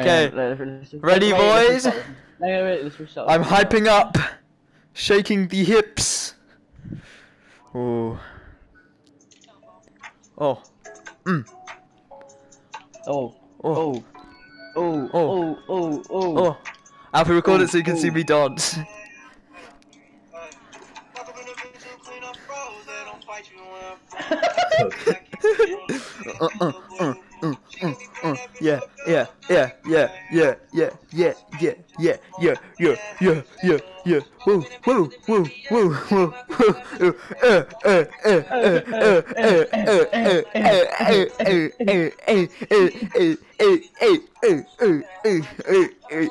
Okay. Ready, boys? restart. No, no, wait, let's restart. I'm hyping up, shaking the hips. Ooh. Oh. Mm. Oh, Oh. oh, oh, oh, oh, oh. Oh. Alfie, record it so you can see me dance. uh, uh, uh, uh. Yeah, yeah, yeah, yeah, yeah, yeah, yeah, yeah, yeah, yeah, yeah, yeah, yeah, yeah. Woo, woo, woo, woo, woo, woo. Uh, uh, uh, uh, uh, uh, uh, uh, uh, uh, uh, uh, uh, uh, uh, uh,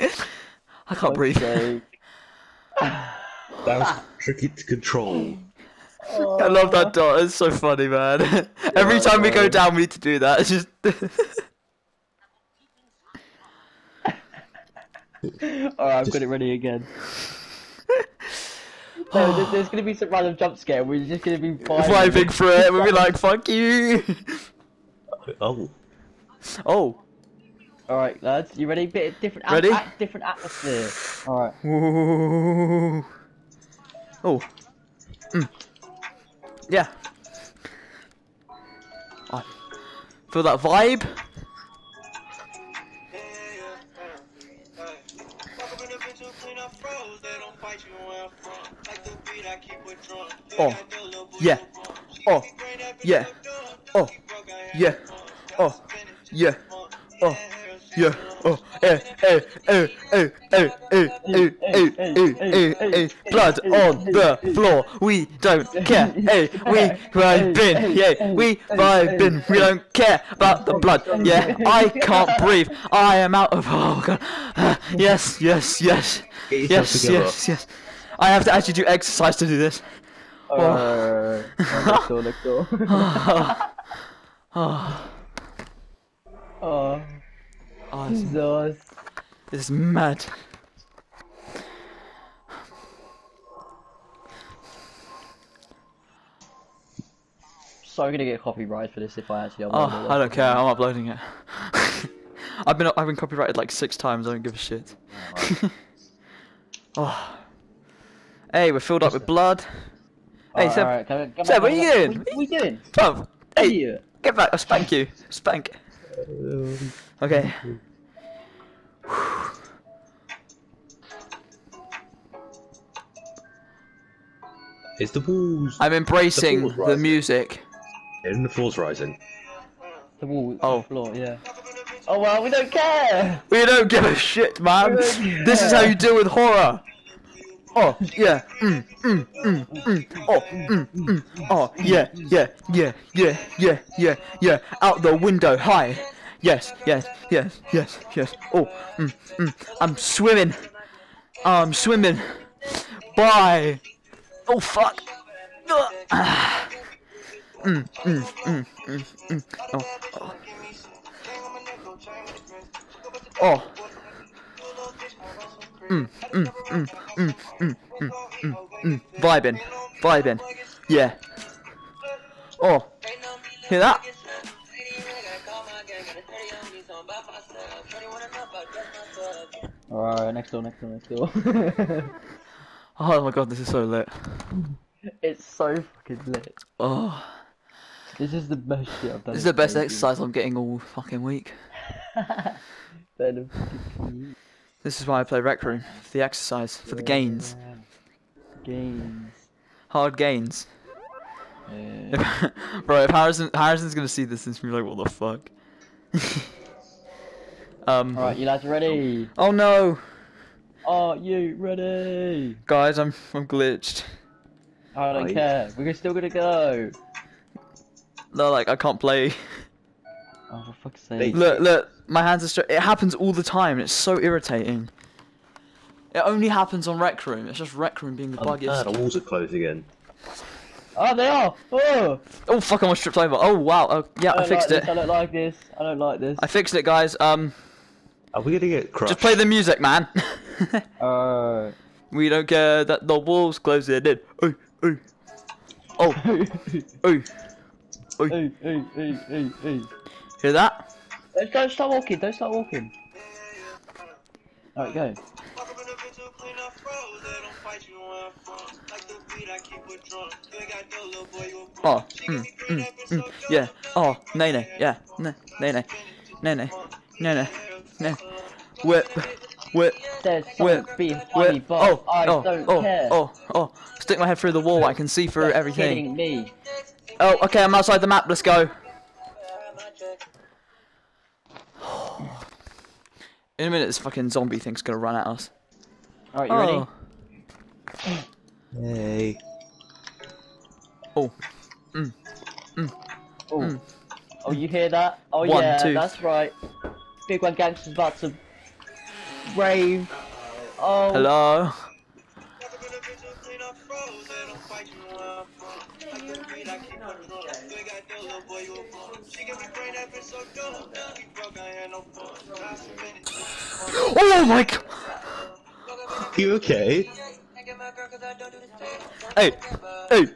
uh, I can't breathe. That was tricky to control. I love that dot. It's so funny, man. Every time we go down, we need to do that. It's just. Alright, I've got it ready again. No, there's, there's gonna be some random jump scare. We're just gonna be vibing. Vibing for it. We'll be like, "Fuck you." Oh, Oh. Alright, lads, you ready? Bit different, Ready? At, different atmosphere. Alright. Ooh. Oh. Yeah. I feel that vibe. Oh. Yeah. Oh. Yeah. Oh. Yeah. Oh. Yeah. Oh. Yeah. Oh. Eh. Eh. Eh. Eh. Eh. Eh. Eh. Eh. Eh. Eh. Eh. Blood on the floor. We don't care. Hey. We vibing. Yeah. We vibing. We don't care about the blood. Yeah. I can't breathe. I am out of. Oh god. Yes. Yes. Yes. Yes. Yes. Yes. I have to actually do exercise to do this. Uh, next door, next door. Oh. oh, This, Jesus. this is mad. So I'm gonna get copyright for this if I actually upload Oh, it. I don't care. I'm uploading it. I've been I've been copyrighted like six times. I don't give a shit. oh. Hey, we're filled up with blood. Hey, Seb, alright, come on, Seb, what are you doing? What are you doing? Tom, hey, get back! I'll spank you. Spank. Okay. It's the walls. I'm embracing floor's the rising. music. And the floor's rising. The wall, Oh. the floor, yeah. Oh well, we don't care! We don't give a shit, man. This is how you deal with horror. Oh yeah. Mm, mm, mm, mm. Oh, mm, mm. Oh yeah, yeah, yeah, yeah, yeah, yeah, yeah. Out the window, high. Yes, yes, yes, yes, yes. Oh, mm, mm. I'm swimming. I'm swimming. Bye. Oh fuck. Ah. Mm, mm, mm, mm, mm. Oh, oh. Oh. Mm, mm, mm, mm, mm, mm, mm, mm. Vibing, vibing, yeah. Oh, hear that? Alright, next door, next door, next door. Oh my god, this is so lit. it's so fucking lit. Oh, This is the best shit I've done. this is the best ages. exercise I'm getting all fucking week. Better than fucking This is why I play Rec Room, for the exercise, for the gains. Gains. Hard gains. Yeah. Bro, if Harrison Harrison's gonna see this, he's gonna be like, what the fuck? um. Alright, you lads ready? Oh no, Are you ready? guys, I'm I'm glitched. I don't Right. care. We're still gonna go. No, like I can't play. Oh, for fuck's Hey. sake. Look, look, my hands are straight. It happens all the time. It's so irritating. It only happens on Rec Room. It's just Rec Room being the Oh, buggiest. the walls are closed again. Oh, they are! Oh! Oh fuck! I almost tripped over. Oh wow. Oh, yeah, I, I fixed like it. This. I don't like this. I don't like this. I fixed it, guys. Um, Are we gonna get crushed? just play the music, man. Uh. we don't care that the walls closing in. Oi, oi. Oh, oi. Oi. Ooh, ooh, ooh, ooh, ooh. Hear that? Don't, don't start walking, don't start walking. Alright, go. Oh, mm, mm, mm, yeah. Oh, nay nay, yeah. Nay nay nay, nay nay, nay nay, nay. Whip, whip, There's whip, something whip. Oh, I oh, don't oh, care. oh, oh. Stick my head through the wall. I can see through Stop everything. kidding me. Oh, okay. I'm outside the map. Let's go. In a minute, this fucking zombie thing's gonna run at us. Alright, you ready? Hey. Oh, Hey. oh. Mm. Mm. Oh. Mm. Oh, you hear that? Oh One, yeah, two. that's right. Big One Gangster's about to rave. Oh. Hello. Oh my god. You okay? Hey, hey,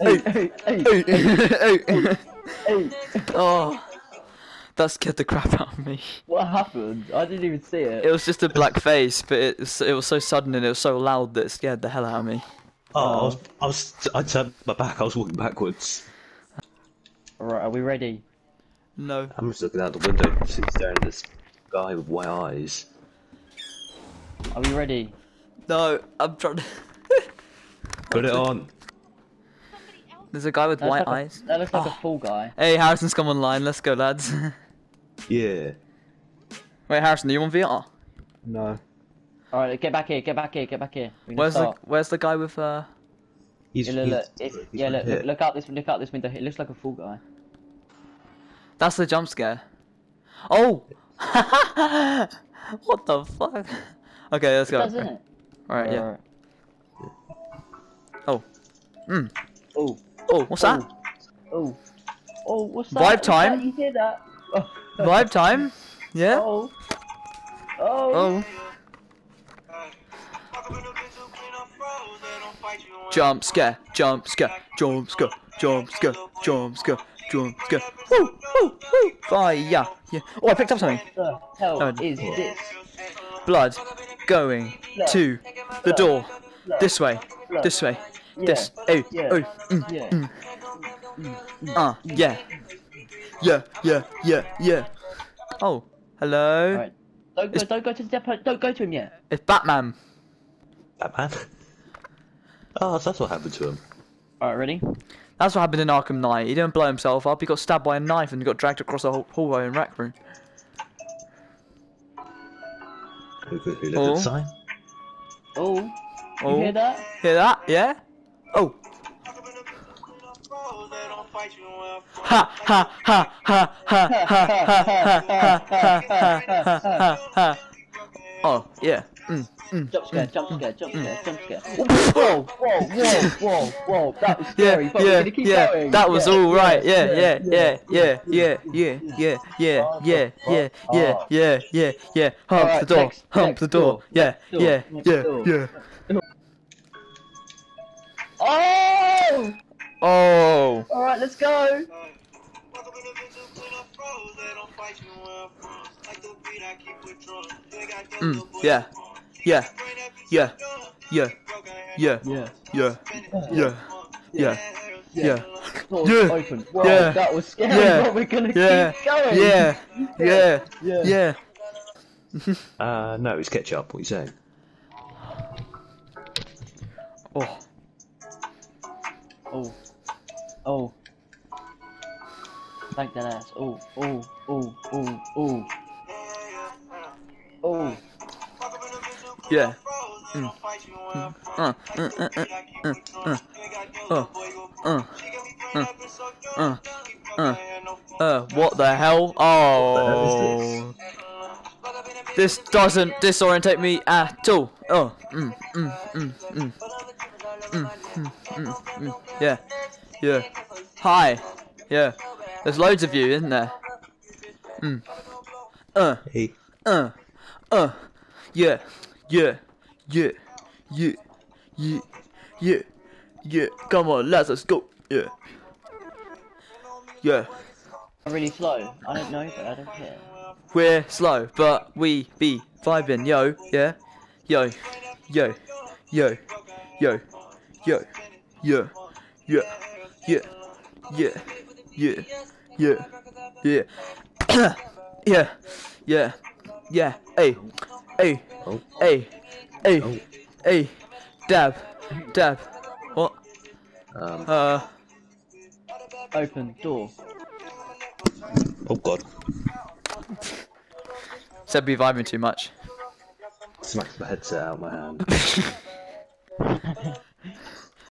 Hey, hey, hey, hey, hey, hey. hey. Oh, that scared the crap out of me. What happened? I didn't even see it. It was just a black face, but it was, it was so sudden and it was so loud that it scared the hell out of me. Oh, I was, I was, I turned my back. I was walking backwards. Alright, are we ready? No. I'm just looking out the window, sitting staring at this guy with white eyes. Are we ready? No, I'm trying to... Put it on. There's a guy with That white like eyes. A, that looks like Oh. a full guy. Hey, Harrison's come online. Let's go, lads. Yeah. Wait, Harrison, are you on VR? No. Alright, get back here, get back here, get back here. We need Where's the start. Where's the guy with uh? He's, Yeah, look, look, he's- it- he's yeah, right look, look, look out this, look out this window. It looks like a full guy. That's the jump scare. Oh! what the fuck? Okay, let's go. Doesn't it? Alright, yeah. Alright. Oh. Mm. Oh, Oh, what's that? oh, oh, what's that? Vibe What's time. that? You hear that? Oh. Vibe time? Yeah? Oh. Oh. Oh. Jump scare, jump scare, jump scare, jump scare, jump scare, jump scare. Woo, woo, woo. Fire. Yeah. Oh, I picked up something. The hell Oh. is this? Blood going to the door. This way. This way. This. Oh, Yeah. oh. Mm, Yeah. mm. Uh, yeah. Yeah, yeah, yeah, yeah. Oh, hello. Alright. Don't go, It's- don't go to the depot. Don't go to him yet. It's Batman. Batman. Oh, so that's what happened to him. Alright, ready? That's what happened in Arkham Knight. He didn't blow himself up. He got stabbed by a knife and got dragged across the whole hallway in Rec Room. Who, who, who looked Oh. sign? Oh. You Oh, hear that? hear that? Yeah. Oh. Ha ha ha ha ha ha ha ha ha ha ha ha ha. Oh yeah. Mm, mm, Jump scare, mm. jump scare, jump scare, jump scare. Whoa, whoa, whoa, whoa, whoa. That was Yeah, scary, but we're yeah, gonna keep yeah. going. That was Yeah, all right. Yeah, yeah, yeah, yeah, yeah. yeah, yeah, yeah, yeah, yeah, yeah, yeah, yeah, yeah, yeah, yeah. Hump Alright, the door. next- Hump next the door. door, Yeah, door, yeah, next yeah, yeah. Oh! Oh. Alright, let's go. Mm, yeah. Yeah. Yeah. Yeah. Yeah. Yeah. Yeah. Yeah. Yeah. Yeah. Doors Yeah. open. Whoa, Yeah. that was scary, Yeah. but we're gonna Yeah. keep going. Yeah. Yeah. Yeah. Yeah. Uh, no, it's ketchup. What are you saying? Oh. Oh. Oh. Thank that ass. Oh, oh, oh, oh, oh. Oh. Yeah. Mm. Mm. Uh, uh, uh, uh, uh, uh. Uh. Uh. Uh. Uh. Uh. What the hell? Oh. This doesn't disorientate me at all. Oh. Mm. Mm. Mm. Mm. Mm. Mm. Mm. Mm. Yeah. Yeah. Hi. Yeah. There's loads of you, isn't there? Mm. Uh. Hey. Uh, uh, yeah, yeah, yeah, yeah, yeah, yeah, yeah. Come on, lads, let's go. Yeah. yeah. I'm Really slow. I don't know, but I don't care. We're slow, but we be vibing, yo, yeah, yo, yo, yo, yo, yo, yo, yeah, yeah, yeah, yeah, yeah, yeah, yeah, yeah, yeah, hey, hey, hey, hey, hey, dab, dab, what, Um, uh, Open door. oh god. said be vibing too much. Smacked my headset out of my hand.